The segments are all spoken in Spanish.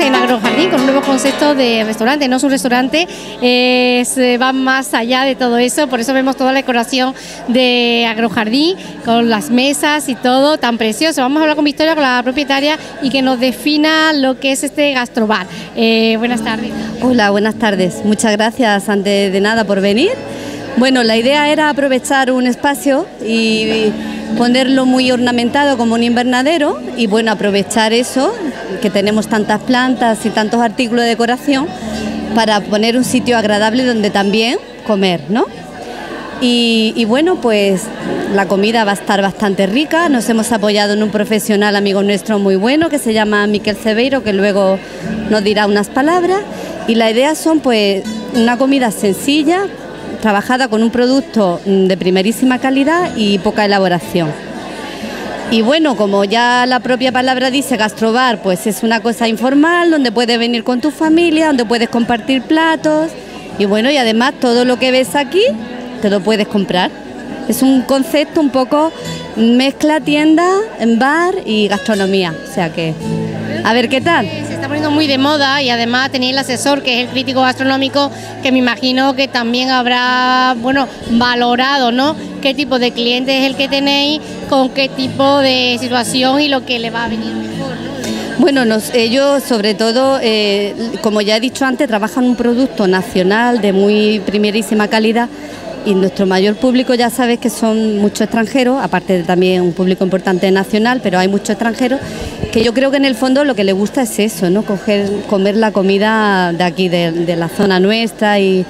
En Agrojardín con un nuevo concepto de restaurante. No es un restaurante, se va más allá de todo eso. Por eso vemos toda la decoración de Agrojardín con las mesas y todo tan precioso. Vamos a hablar con Victoria, con la propietaria, y que nos defina lo que es este gastrobar. Eh, buenas tardes. Hola, buenas tardes. Muchas gracias antes de nada por venir. Bueno, la idea era aprovechar un espacio y ponerlo muy ornamentado como un invernadero y bueno, aprovechar eso, que tenemos tantas plantas y tantos artículos de decoración, para poner un sitio agradable donde también comer, ¿no? Y, bueno, pues la comida va a estar bastante rica. Nos hemos apoyado en un profesional amigo nuestro muy bueno que se llama Miquel Cebeiro, que luego nos dirá unas palabras. Y la idea son pues una comida sencilla, trabajada con un producto de primerísima calidad y poca elaboración. Y bueno, como ya la propia palabra dice, gastrobar, pues es una cosa informal donde puedes venir con tu familia, donde puedes compartir platos y bueno, y además todo lo que ves aquí te lo puedes comprar. Es un concepto un poco mezcla tienda, en bar y gastronomía, o sea que a ver qué tal está poniendo muy de moda y además tenéis el asesor que es el crítico gastronómico que me imagino que también habrá, bueno, valorado, ¿no? Qué tipo de cliente es el que tenéis, con qué tipo de situación y lo que le va a venir mejor, Bueno, ellos sobre todo, eh, como ya he dicho antes, trabajan un producto nacional de muy primerísima calidad y nuestro mayor público ya sabes que son muchos extranjeros, aparte de también un público importante nacional, pero hay muchos extranjeros, que yo creo que en el fondo lo que le gusta es eso, ¿no? Coger, comer la comida de aquí, de, la zona nuestra y,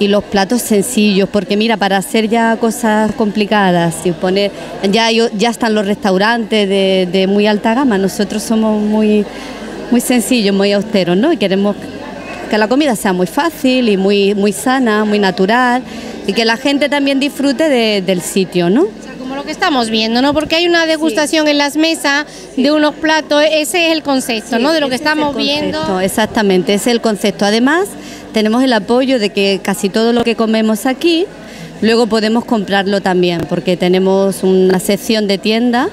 los platos sencillos, porque mira, para hacer ya cosas complicadas y poner, ya, ya están los restaurantes de, de muy alta gama, nosotros somos muy, muy sencillos, muy austeros, ¿no? Y queremos que la comida sea muy fácil y muy, muy sana, muy natural y que la gente también disfrute del sitio, ¿no? Que estamos viendo, ¿no? Porque hay una degustación en las mesas de unos platos, ese es el concepto, ¿no? De lo que estamos viendo. Exactamente, ese es el concepto. Además, tenemos el apoyo de que casi todo lo que comemos aquí, luego podemos comprarlo también, porque tenemos una sección de tienda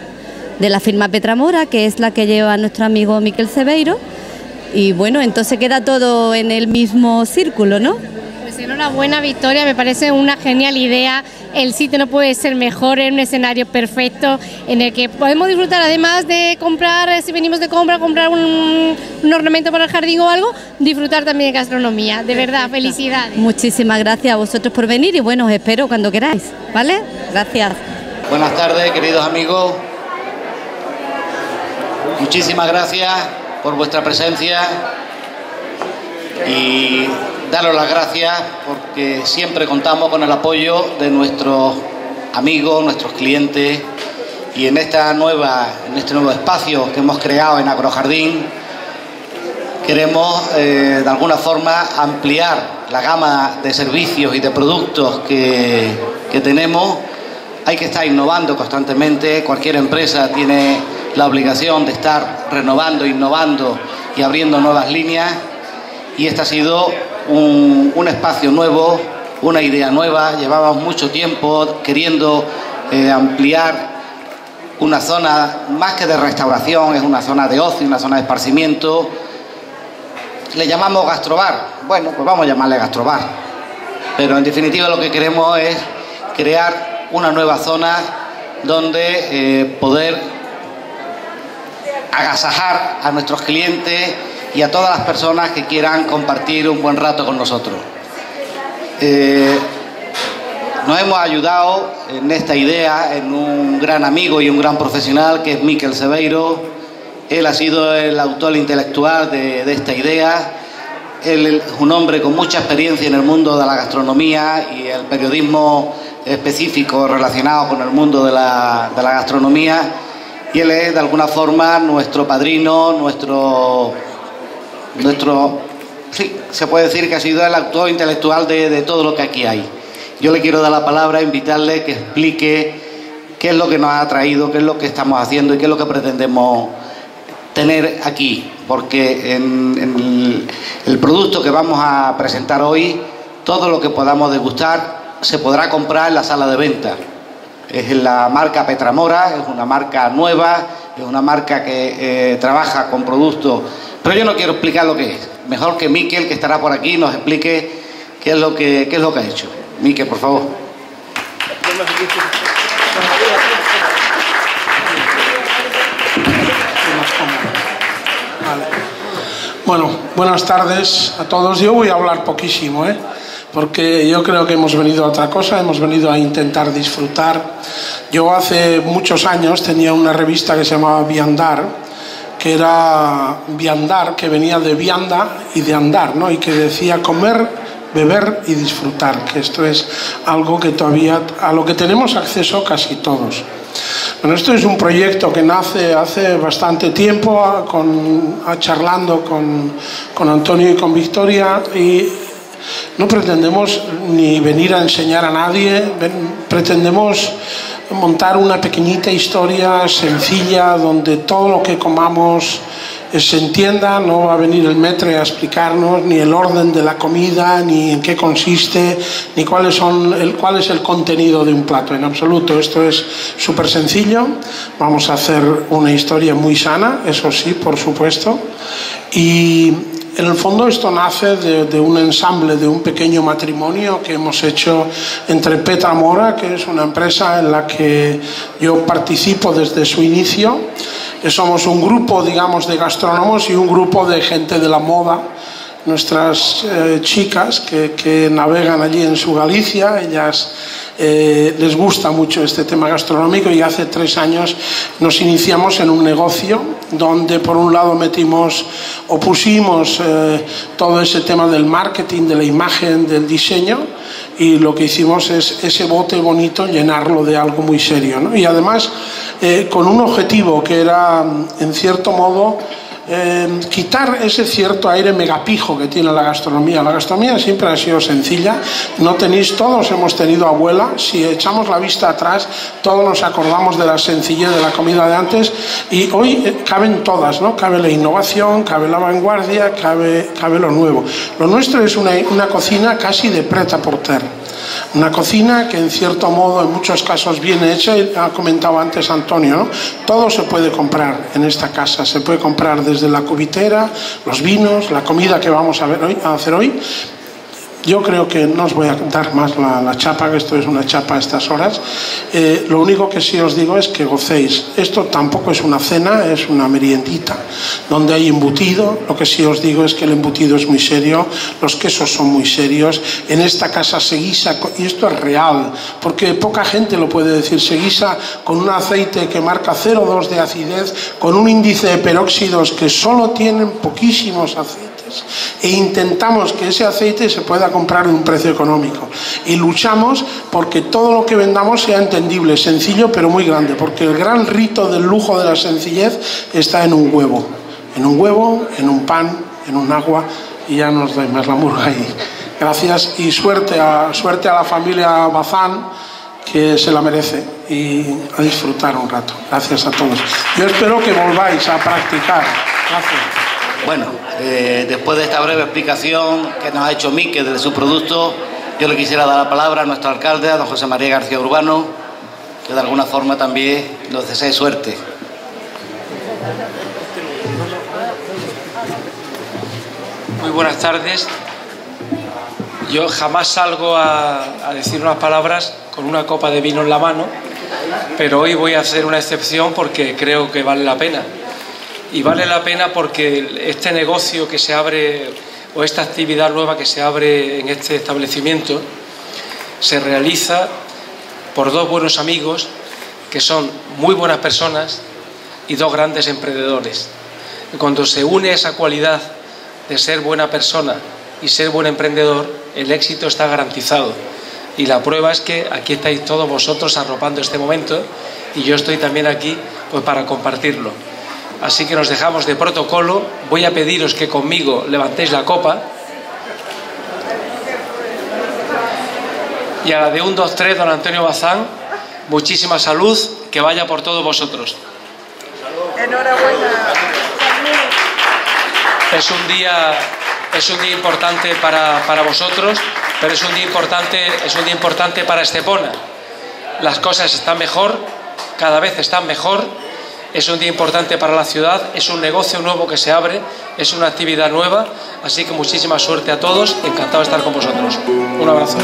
de la firma Petramora, que es la que lleva nuestro amigo Miquel Cebeiro, y bueno, entonces queda todo en el mismo círculo, ¿no? Una buena Victoria, me parece una genial idea. El sitio no puede ser mejor, es un escenario perfecto en el que podemos disfrutar, además de comprar, si venimos de compra, comprar un, ornamento para el jardín o algo, disfrutar también de gastronomía. De verdad, felicidades. Muchísimas gracias a vosotros por venir y bueno, os espero cuando queráis. ¿Vale? Gracias. Buenas tardes, queridos amigos. Muchísimas gracias por vuestra presencia y daros las gracias porque siempre contamos con el apoyo de nuestros amigos, nuestros clientes y en esta nueva, en este nuevo espacio que hemos creado en Agrojardín queremos eh, de alguna forma ampliar la gama de servicios y de productos que, que tenemos. Hay que estar innovando constantemente, cualquier empresa tiene la obligación de estar renovando, innovando y abriendo nuevas líneas y este ha sido un, espacio nuevo, una idea nueva. Llevábamos mucho tiempo queriendo eh, ampliar una zona más que de restauración, es una zona de ocio, una zona de esparcimiento. Le llamamos gastrobar. Bueno, pues vamos a llamarle gastrobar. Pero en definitiva lo que queremos es crear una nueva zona donde eh, poder agasajar a nuestros clientes y a todas las personas que quieran compartir un buen rato con nosotros. Eh, nos hemos ayudado en esta idea en un gran amigo y un gran profesional que es Miquel Seveiro. Él ha sido el autor intelectual de, esta idea. Él es un hombre con mucha experiencia en el mundo de la gastronomía y el periodismo específico relacionado con el mundo de la, de la gastronomía. Y él es de alguna forma nuestro padrino, nuestro nuestro, sí, se puede decir que ha sido el autor intelectual de, todo lo que aquí hay. Yo le quiero dar la palabra, invitarle que explique qué es lo que nos ha traído, qué es lo que estamos haciendo y qué es lo que pretendemos tener aquí, porque en, el producto que vamos a presentar hoy, todo lo que podamos degustar se podrá comprar en la sala de venta. Es la marca Petramora, es una marca nueva, es una marca que eh, trabaja con productos Pero yo no quiero explicar lo que es. Mejor que Miquel, que estará por aquí, nos explique qué es lo que, es lo que ha hecho. Miquel, por favor. Bueno, buenas tardes a todos. Yo voy a hablar poquísimo, ¿eh? porque yo creo que hemos venido a otra cosa, hemos venido a intentar disfrutar. Yo hace muchos años tenía una revista que se llamaba Viandar, que era Viandar, que venía de vianda y de andar, ¿no? y que decía comer, beber y disfrutar, que esto es algo que todavía, a lo que tenemos acceso casi todos. Bueno, esto es un proyecto que nace hace bastante tiempo, con, charlando con, con Antonio y con Victoria, y no pretendemos ni venir a enseñar a nadie, pretendemos montar una pequeñita historia sencilla donde todo lo que comamos se entienda, no va a venir el metre a explicarnos ni el orden de la comida, ni en qué consiste, ni cuáles son el, cuál es el contenido de un plato. En absoluto, esto es súper sencillo. Vamos a hacer una historia muy sana, eso sí, por supuesto. Y en el fondo esto nace de, un ensamble, de un pequeño matrimonio que hemos hecho entre Petra Mora, que es una empresa en la que yo participo desde su inicio. Somos un grupo, digamos, de gastrónomos y un grupo de gente de la moda. Nuestras eh, chicas que, que navegan allí en su Galicia, ellas eh, les gusta mucho este tema gastronómico y hace tres años nos iniciamos en un negocio donde por un lado metimos o pusimos eh, todo ese tema del marketing, de la imagen, del diseño y lo que hicimos es ese bote bonito llenarlo de algo muy serio. Y además eh, con un objetivo que era en cierto modo eh, quitar ese cierto aire megapijo que tiene la gastronomía. La gastronomía siempre ha sido sencilla, no tenéis, todos hemos tenido abuela, si echamos la vista atrás, todos nos acordamos de la sencillez de la comida de antes y hoy eh, caben todas, ¿no? Cabe la innovación, cabe la vanguardia, cabe, cabe lo nuevo. Lo nuestro es una, una cocina casi de preta por ter una cocina que en cierto modo en muchos casos viene hecha, ha comentado antes Antonio, ¿no? todo se puede comprar en esta casa, se puede comprar desde la cubitera, los vinos, la comida que vamos a, ver hoy, a hacer hoy, yo creo que no os voy a dar más la, chapa, que esto es una chapa a estas horas. Eh, lo único que sí os digo es que gocéis. Esto tampoco es una cena, es una meriendita, donde hay embutido. Lo que sí os digo es que el embutido es muy serio, los quesos son muy serios. En esta casa se guisa, y esto es real, porque poca gente lo puede decir, se guisa con un aceite que marca 0,2 de acidez, con un índice de peróxidos que solo tienen poquísimos aceites e intentamos que ese aceite se pueda comprar en un precio económico. Y luchamos porque todo lo que vendamos sea entendible, sencillo, pero muy grande, porque el gran rito del lujo de la sencillez está en un huevo. En un huevo, en un pan, en un agua, y ya nos doy más la murga ahí. Gracias y suerte a, suerte a la familia Bazán, que se la merece, y a disfrutar un rato. Gracias a todos. Yo espero que volváis a practicar. Gracias. Bueno, eh, después de esta breve explicación que nos ha hecho Mique de su producto, yo le quisiera dar la palabra a nuestro alcalde, a don José María García Urbano, que de alguna forma también nos desee suerte. Muy buenas tardes. Yo jamás salgo a, a, decir unas palabras con una copa de vino en la mano, pero hoy voy a hacer una excepción porque creo que vale la pena y vale la pena porque este negocio que se abre o esta actividad nueva que se abre en este establecimiento se realiza por dos buenos amigos que son muy buenas personas y dos grandes emprendedores. Cuando se une esa cualidad de ser buena persona y ser buen emprendedor, el éxito está garantizado. Y la prueba es que aquí estáis todos vosotros arropando este momento y yo estoy también aquí pues, para compartirlo. Así que nos dejamos de protocolo. Voy a pediros que conmigo levantéis la copa. Y a la de un, dos, tres, don Antonio Bazán, muchísima salud, que vaya por todos vosotros. Enhorabuena. Es un día, es un día importante para, para vosotros, pero es un día importante, es un día importante para Estepona. Las cosas están mejor, cada vez están mejor es un día importante para la ciudad, es un negocio nuevo que se abre, es una actividad nueva, así que muchísima suerte a todos, encantado de estar con vosotros. Un abrazo.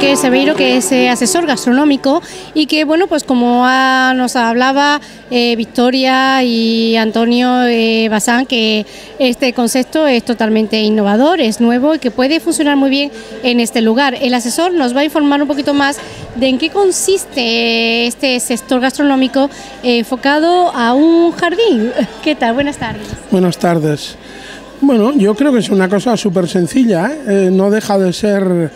Seveiro, que es eh, asesor gastronómico y que, bueno, pues como nos hablaba eh, Victoria y Antonio eh, Bazán, que este concepto es totalmente innovador, es nuevo y que puede funcionar muy bien en este lugar. El asesor nos va a informar un poquito más de en qué consiste este sector gastronómico enfocado a un jardín. ¿Qué tal? Buenas tardes. Buenas tardes. Bueno, yo creo que es una cosa súper sencilla, no deja de ser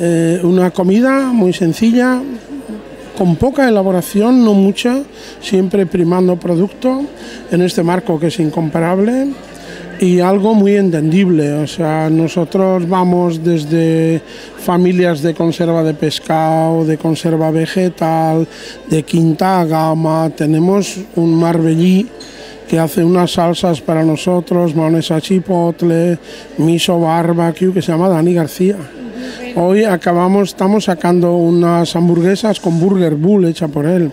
eh, una comida muy sencilla, con poca elaboración, no mucha, siempre primando producto en este marco que es incomparable y algo muy entendible. O sea, nosotros vamos desde familias de conserva de pescado, de conserva vegetal, de quinta gama, tenemos un marbellí que hace unas salsas para nosotros, mayonesa chipotle, miso barbecue, que se llama Dani García. Hoy acabamos, estamos sacando unas hamburguesas con Burger Bull hecha por él.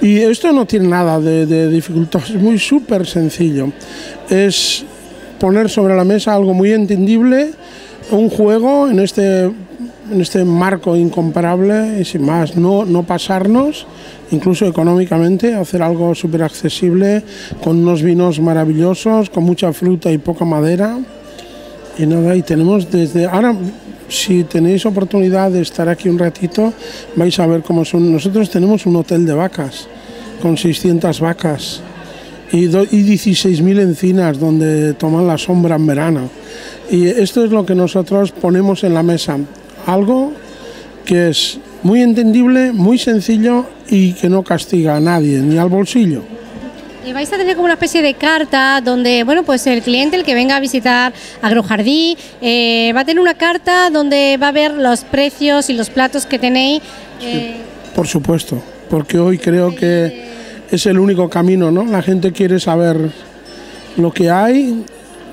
Y esto no tiene nada de, dificultad, es muy súper sencillo. Es poner sobre la mesa algo muy entendible, un juego en este, en este marco incomparable y sin más, no, no pasarnos, incluso económicamente, hacer algo súper accesible, con unos vinos maravillosos, con mucha fruta y poca madera. Y nada, y tenemos desde ahora si tenéis oportunidad de estar aquí un ratito, vais a ver cómo son. Nosotros tenemos un hotel de vacas con 600 vacas y, y 16.000 encinas donde toman la sombra en verano. Y esto es lo que nosotros ponemos en la mesa. Algo que es muy entendible, muy sencillo y que no castiga a nadie, ni al bolsillo. Y vais a tener como una especie de carta donde, bueno, pues el cliente, el que venga a visitar Agrojardí, eh, va a tener una carta donde va a ver los precios y los platos que tenéis. Eh, por supuesto, porque hoy creo que es el único camino, ¿no? La gente quiere saber lo que hay,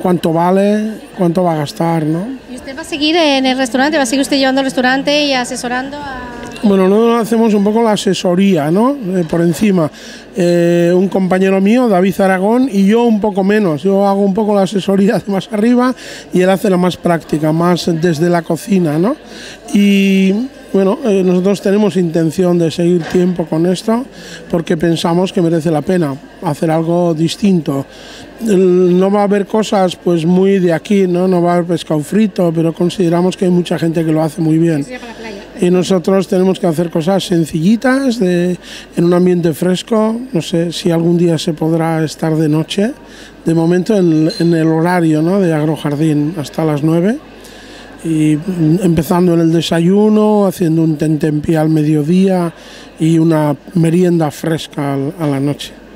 cuánto vale, cuánto va a gastar, ¿no? ¿Y usted va a seguir en el restaurante? ¿Va a seguir usted llevando el restaurante y asesorando a...? Bueno, nosotros hacemos un poco la asesoría, ¿no? Eh, por encima. Eh, un compañero mío, David Aragón, y yo un poco menos. Yo hago un poco la asesoría más arriba y él hace la más práctica, más desde la cocina, ¿no? Y bueno, eh, nosotros tenemos intención de seguir tiempo con esto porque pensamos que merece la pena hacer algo distinto. No va a haber cosas pues muy de aquí, ¿no? No va a haber pescado frito, pero consideramos que hay mucha gente que lo hace muy bien y nosotros tenemos que hacer cosas sencillitas de, en un ambiente fresco. No sé si algún día se podrá estar de noche. De momento en, el horario ¿no? de agrojardín hasta las 9 y empezando en el desayuno, haciendo un tentempié al mediodía y una merienda fresca a la noche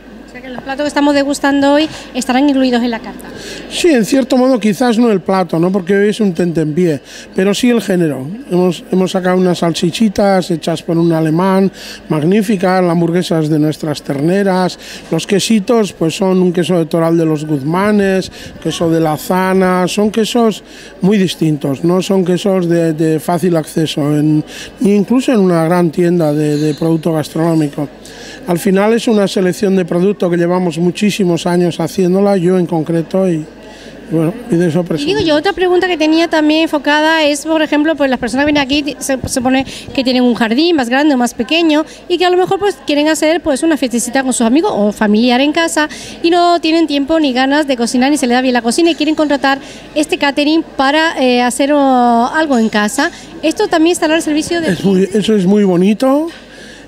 los platos que estamos degustando hoy estarán incluidos en la carta. Sí, en cierto modo quizás no el plato, ¿no? porque hoy es un tentempié, pero sí el género. Hemos, hemos sacado unas salchichitas hechas por un alemán, magníficas, las hamburguesas de nuestras terneras, los quesitos pues son un queso de toral de los Guzmanes, queso de la Zana, son quesos muy distintos, no son quesos de, fácil acceso, en, incluso en una gran tienda de, de producto gastronómico. Al final es una selección de productos que llevamos muchísimos años haciéndola, yo en concreto, y, bueno, y de eso Y digo yo, otra pregunta que tenía también enfocada es, por ejemplo, pues las personas que vienen aquí, se supone que tienen un jardín más grande o más pequeño y que a lo mejor pues quieren hacer pues una fiestecita con sus amigos o familiar en casa y no tienen tiempo ni ganas de cocinar ni se les da bien la cocina y quieren contratar este catering para eh, hacer algo en casa. Esto también estará al servicio de... eso es muy bonito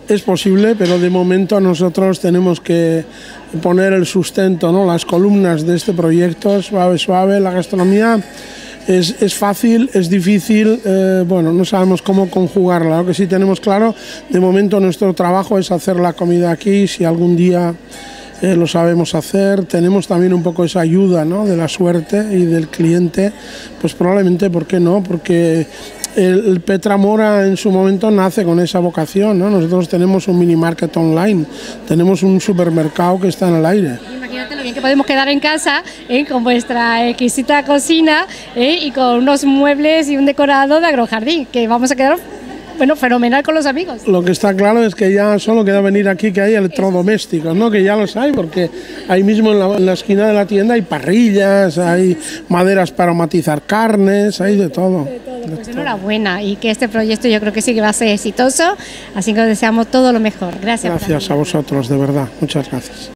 es posible, pero de momento nosotros tenemos que poner el sustento, ¿no? las columnas de este proyecto, suave, suave, la gastronomía. Es, es fácil, es difícil, eh, bueno, no sabemos cómo conjugarla. Lo que sí tenemos claro, de momento nuestro trabajo es hacer la comida aquí, si algún día eh, lo sabemos hacer, tenemos también un poco esa ayuda ¿no? de la suerte y del cliente, pues probablemente, ¿por qué no? Porque el Petra Mora en su momento nace con esa vocación, ¿no? Nosotros tenemos un mini market online, tenemos un supermercado que está en el aire. Imagínate lo bien que podemos quedar en casa ¿eh? con vuestra exquisita cocina ¿eh? y con unos muebles y un decorado de agrojardín, que vamos a quedar bueno, fenomenal con los amigos. Lo que está claro es que ya solo queda venir aquí que hay electrodomésticos, ¿no? Que ya los hay, porque ahí mismo en la, en la esquina de la tienda hay parrillas, hay maderas para matizar carnes, hay de todo. De todo. Pues enhorabuena y que este proyecto yo creo que sí que va a ser exitoso, así que os deseamos todo lo mejor. Gracias. Gracias a vosotros, de verdad. Muchas gracias.